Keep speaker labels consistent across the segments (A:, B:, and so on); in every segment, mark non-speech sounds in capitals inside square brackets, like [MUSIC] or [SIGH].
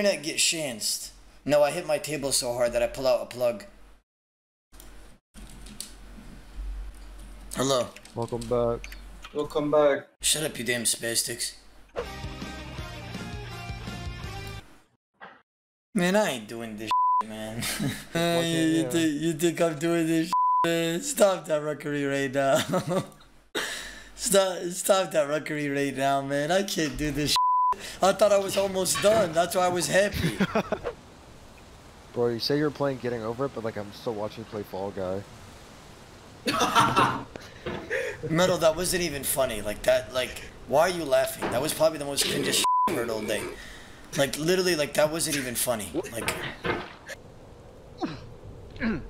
A: Did your internet get shanced? No, I hit my table so hard that I pull out a plug. Hello.
B: Welcome back.
C: Welcome back.
A: Shut up, you damn spastics. Man, I ain't doing this shit, man. [LAUGHS] You, you,
B: yeah.
A: think, you think I'm doing this shit, man? Stop that rockery right now. [LAUGHS] stop, stop that rockery right now, man. I can't do this shit. I thought I was almost done. That's why I was happy. [LAUGHS]
B: Bro, you say you're playing Getting Over It, but like I'm still watching you play Fall Guy. [LAUGHS]
A: Metal, that wasn't even funny. Like that, like, why are you laughing? That was probably the most cringeest shit I've heard all day. Like, literally, like, that wasn't even funny. Like, [CLEARS THROAT]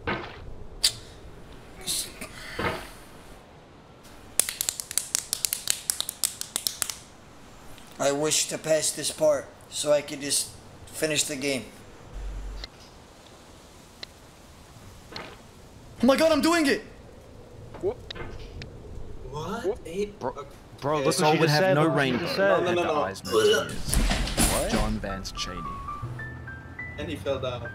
A: wish to pass this part so I could just finish the game. Oh my god, I'm doing it!
C: What? Eight?
B: Bro-
C: Okay.
B: Bro,
C: Okay.
B: look
D: This all would have
B: said.
D: no
B: look what
D: rainbow
C: No, no, no, no.
D: eyes, no tears.
B: What?
D: John Vance Cheney.
C: And he fell down.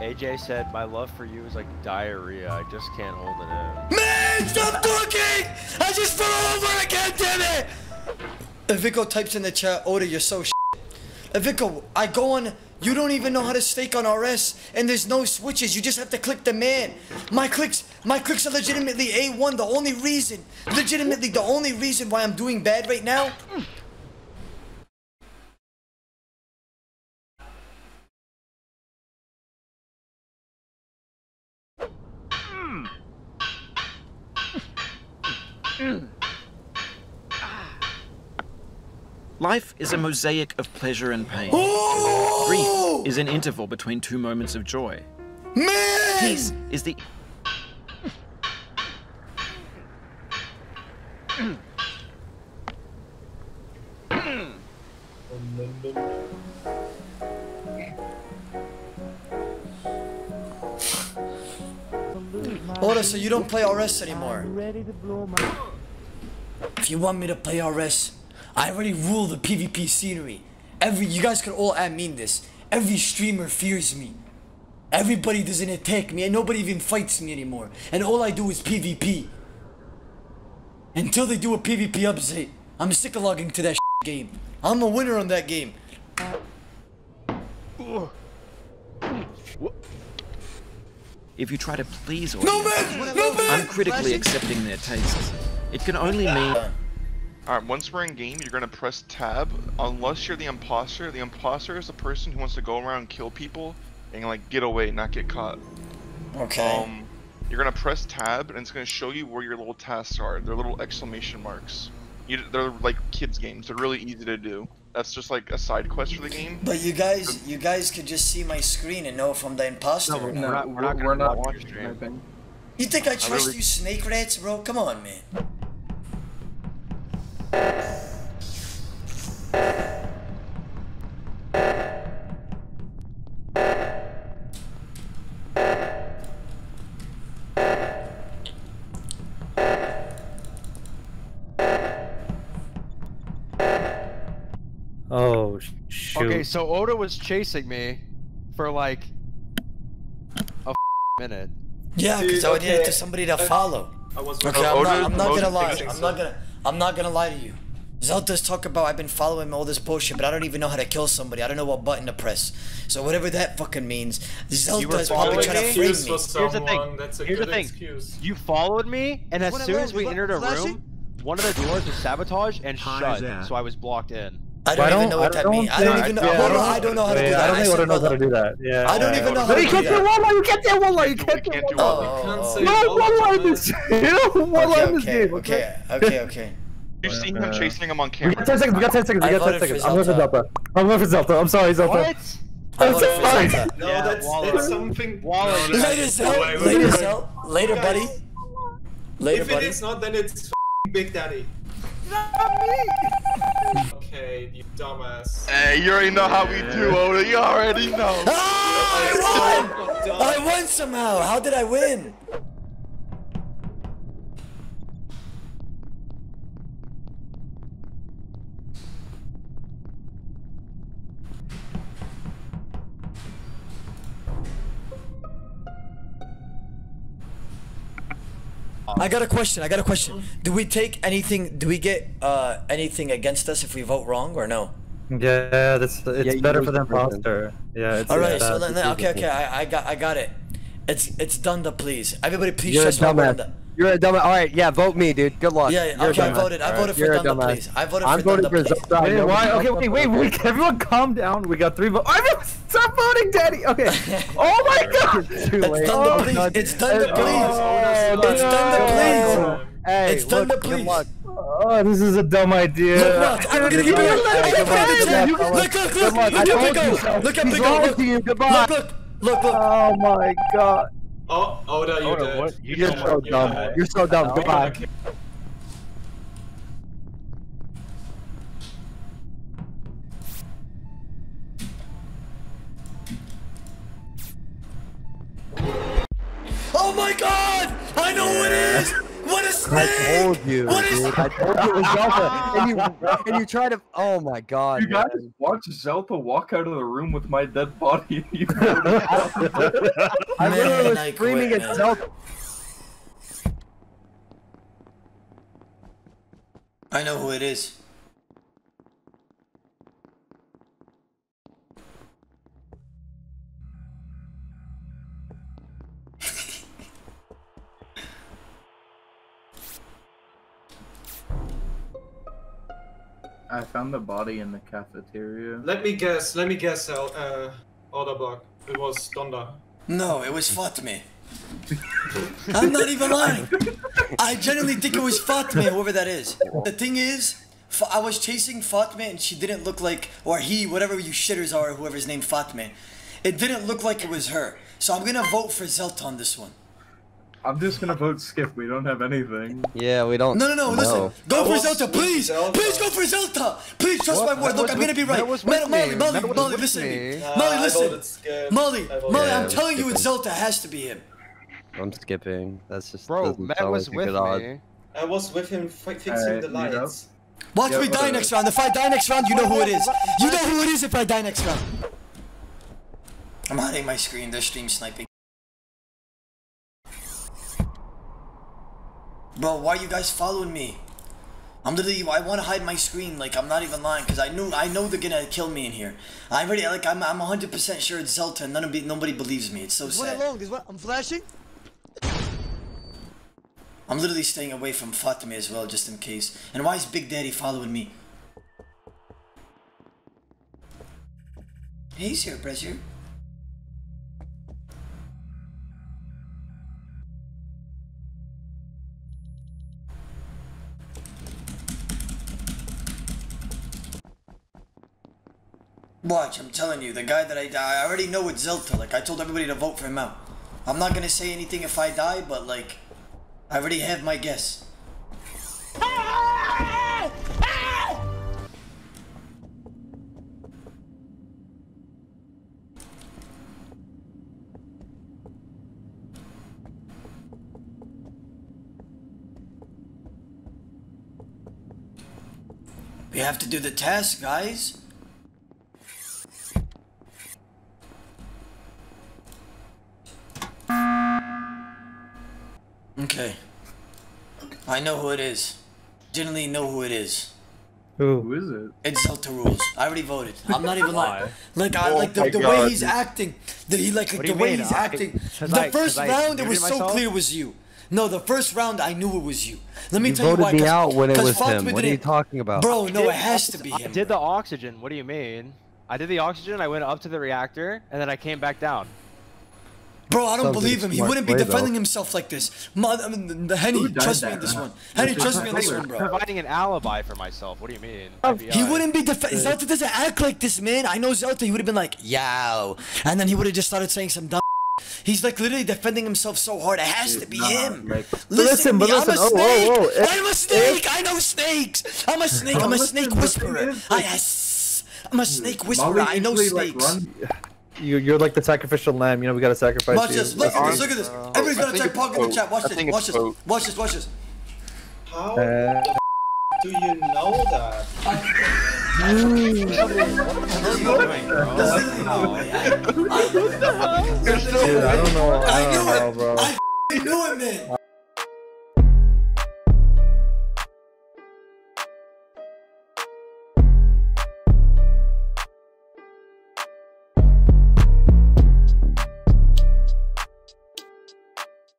B: AJ said, "My love for you is like diarrhea. I just can't hold it in."
A: Man, stop talking! I just fell If Vico types in the chat, Oda, you're so shit. Vico, I go on, you don't even know how to stake on RS, and there's no switches, you just have to click the man. My clicks, my clicks are legitimately A1, the only reason, legitimately the only reason why I'm doing bad right now. Hmm.
D: Life is a mosaic of pleasure and pain.
A: Oh!
D: Grief is an interval between two moments of joy.
A: Man!
D: Peace is the
A: Oda, so you don't play RS anymore. If you want me to play RS, I already rule the PvP scenery. Every you guys could all admin this. Every streamer fears me. Everybody doesn't attack me, and nobody even fights me anymore. And all I do is PvP. Until they do a PvP update, I'm sick of logging to that [LAUGHS] game. I'm a winner on that game.
D: if you try to please
A: No
D: audience,
A: man! No man!
D: uncritically accepting their tastes, it can only mean
E: Alright, once we're in game, you're gonna press tab. Unless you're the imposter, the imposter is the person who wants to go around and kill people and like get away, not get caught.
A: Okay.
E: Um, you're gonna press tab and it's gonna show you where your little tasks are. They're little exclamation marks. You, they're like kids games. They're really easy to do. That's just like a side quest for the game.
A: But you guys, you guys could just see my screen and know if I'm the imposter. or
B: we're
A: not.
B: not- we're not gonna watch your stream.
A: You think I trust
E: really-
A: you, snake rats, bro? Come on, man.
F: Oh shoot!
B: Okay, so Oda was chasing me for like a minute.
A: Yeah, because
C: Dude,
A: I would need it
C: okay.
A: to somebody to follow.
C: I was
A: Okay,
E: Uh,
A: I'm not, I'm not gonna lie. I'm
C: so.
A: not gonna. I'm not gonna lie to you. Zelda's talk about I've been following all this bullshit, but I don't even know how to kill somebody. I don't know what button to press. So whatever that fucking means, Zelda
B: were
A: is probably
B: following
A: trying to
B: me?
A: frame me.
C: for
B: Here's the thing.
C: That's a
B: Here's the thing.
C: excuse.
B: You followed me, and as
G: What
B: soon as we entered a room, one of the doors was sabotaged and shut, so I was blocked in.
A: I don't
F: I don't-
A: know what
F: I
A: that means. I don't even know.
F: yeah,
A: hold
F: I
A: on,
F: don't-
A: I don't know how to
F: Wait,
A: do that.
F: I don't think
A: said
F: Oda knows how to do that. Yeah.
A: I don't even know how to do that.
H: one line. You can't say one line. You can't
E: do
H: one
E: all
H: line.
E: that.
C: can't
A: Oh,
C: say
H: No
C: all
H: one
C: the
H: line
C: time.
H: this. You know one
A: Okay,
H: line this
A: okay,
H: game.
A: okay, okay, okay.
E: You've seen him chasing him on camera.
H: We got 10 seconds. We got 10 seconds. We got 10 seconds. I'm going for
A: Zelda.
H: Zelda. I'm going for Zelda. I'm sorry, Zelda.
B: What? [LAUGHS]
A: I
H: I'm
A: voted
H: sorry.
C: No, that's that's something.
B: Waller,
C: No,
B: you
A: Later, Zel.
C: Wait, wait,
A: Later,
C: wait.
A: Zel. Later, buddy.
C: If it
A: buddy.
C: is not, then it's [LAUGHS] Big Daddy. [LAUGHS] Okay, you dumbass.
E: Hey, you already know how we do, Oda. You already know.
A: Ah, I won! [LAUGHS] I won somehow. How did I win? I got a question. I got a question. Do we take anything? Do we get uh anything against us if we vote wrong or no?
H: Yeah, that's it's
D: Yeah,
H: better for the
D: the person.
H: imposter. Yeah, it's
A: All right.
H: uh,
A: So then, okay, okay. I, I got, I got it. It's it's Dunda, please. Everybody, please
B: You're a
A: trust my word on
B: dumbass.
A: that.
B: You're a dumbass. All right, yeah, vote me, dude. Good luck.
A: Yeah,
B: You're
A: yeah,
B: a
A: okay, I voted. I voted
B: right,
A: for
B: you're a
A: Dunda,
B: dumbass.
A: please. I voted
B: I'm
A: for
B: voting
A: Dunda,
B: for
A: please.
B: Zelda.
H: Wait, why? Okay, wait, wait, wait. Everyone, calm down. We got three votes. Stop voting, Daddy. Okay. Oh my God.
B: It's too
A: It's
B: late.
A: Dunda,
B: Oh,
A: please.
B: God.
A: It's Dunda,
B: Oh,
A: please.
H: no.
A: It's Dunda, please.
B: Hey,
A: It's
B: look,
A: Dunda,
B: good
A: please.
B: luck.
H: Oh, this is a dumb idea.
A: Look, watch. I'm gonna give you a
B: Hey,
A: look.
B: good luck.
A: Look,
B: Yeah,
A: look,
B: fellas.
A: look, look,
B: Good
A: look,
B: luck.
A: look
B: I
A: at
B: told
A: Big
B: you
A: O.
B: so.
A: Look at
B: He's
A: Big O.
B: lying
A: Look,
B: to you.
A: look,
B: Goodbye.
A: look, look, look.
H: Oh my God.
C: Oh, Oda, you
F: Oda,
C: dead.
F: what? You
B: You're
F: don't
B: so
F: want-
B: dumb.
C: yeah.
B: You're so dumb. Goodbye.
A: Oh my God! I know who it is. What a [LAUGHS] snake!
B: I told you,
A: What is?
B: dude. I told you it was Zelda. And [LAUGHS] you, and you try to. Oh my god.
G: You guys
B: man.
G: watch Zelda walk out of the room with my dead body. [LAUGHS] You
B: I
A: Man,
B: literally was
A: I quit,
B: screaming at. Zelda.
A: I know who it is.
G: I found the body in the cafeteria.
C: Let me guess. Let me guess. Uh, uh Oda block. It was Donda.
A: No, it was Fatme. I'm not even lying. I genuinely think it was Fatme, whoever that is. The thing is, I was chasing Fatme and she didn't look like, or he, whatever you shitters are, whoever's named Fatme. It didn't look like it was her. So I'm gonna vote for Zelta on this one.
G: I'm just gonna vote skip. We don't have anything.
B: Yeah, we don't.
A: No, no, no, listen. Go for
C: was
A: Zelta, please!
C: Zelda.
A: Please go for Zelta! Please trust
B: What?
A: my word. Look, I'm gonna be right.
B: that was with
A: Molly, Molly. Molly, Molly,
B: with
A: listen to
B: me.
A: me. Molly, listen. Molly, Molly,
B: Yeah,
A: I'm
B: we're
A: telling you, it's
B: skipping.
A: Zelta. has to be him.
D: I'm skipping. That's just
B: Bro, Matt was with
D: good odds.
B: me.
C: I was with him fixing
G: Alright,
C: the lights.
A: Watch
G: Yeah,
A: me die next round. If I die next round, you know who it is. You know who it is if I die next round. I'm hiding my screen. They're stream sniping. Bro, why are you guys following me? I'm literally. I want to hide my screen. Like I'm not even lying, cause I knew. I know they're gonna kill me in here. I already like. I'm. I'm 100 percent sure it's Zelta. and None of be, nobody believes me. It's so sad.
I: alone. This one. I'm flashing.
A: I'm literally staying away from Fatima as well, just in case. And why is Big Daddy following me? He's here, Brazier. Watch, I'm telling you, the guy that I die, I already know it's Zelta. Like I told everybody to vote for him out. I'm not gonna say anything if I die, but like, I already have my guess. We have to do the task, guys. Okay. I know who it is. Generally know who it is.
H: Who?
G: Who is it?
A: It's Zelta rules. I already voted. I'm not even lying. Like I
B: Oh
A: like the, the way he's acting. The he like,
B: What
A: the way
B: mean?
A: he's
B: I-
A: acting.
B: 'cause
A: The
B: I-
A: first
B: 'cause I
A: round it was
B: muted
A: so clear it was you. No, the first round I knew it was you. Let me
D: You
A: tell you
D: voted
A: why.
D: me
A: 'cause-
D: out when it
A: 'cause
D: was him. What are you talking about?
A: Bro, no,
B: did
A: it has to be him.
B: I did
A: bro.
B: the oxygen. What do you mean? I did the oxygen. I went up to the reactor, and then I came back down.
A: Bro, I don't
D: Sounds
A: believe him. He wouldn't be
D: play,
A: defending
D: though.
A: himself like this. Mo- I mean, the, the Henny,
G: Who done
A: trust me
G: that?
A: on this one. Henny, trust me on this one, bro.
B: Providing an alibi for myself. What do you mean?
A: He
B: FBI.
A: wouldn't be defending. Zelta doesn't act like this, man. I know Zelta. He would have been like, "Yow," and then he would have just started saying some dumb. [LAUGHS] He's like literally defending himself so hard. It has to be
G: Nah,
A: him.
G: like-
A: Listen,
H: Listen, but
A: me, I'm a
H: listen, oh,
A: snake.
H: whoa, whoa,
A: I'm a snake. I know snakes. I'm a snake. I'm a snake whisperer. I
G: like-
A: yes. I'm a snake whisperer. I know
G: usually, like,
A: snakes.
G: Run-
H: You, you're like the sacrificial lamb. You know we gotta sacrifice
A: Watch
H: you.
A: this. Look at this. Look at this. Everybody's
E: I
A: gonna
E: think
A: type
E: it's
A: Pog in the chat. Watch this. Watch this. Watch this. Watch this.
C: How
H: Uh,
C: do you know that? [LAUGHS]
H: dude, I don't know. I
A: I
H: don't
A: knew
H: know,
A: it.
H: bro.
A: I knew it, man.